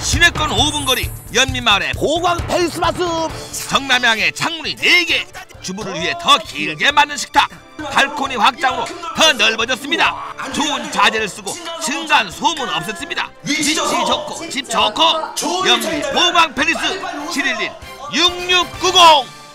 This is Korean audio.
시내권 5분 거리 연미마을의 보광 펠리스. 정남향의 창문이 4개 주부를 위해 더 길게 만든 식탁. 발코니 확장으로 더 넓어졌습니다. 좋은 자재를 쓰고 층간 소음 없앴습니다. 위치 좋고 집 좋고 연미 보광 펠리스 711 6690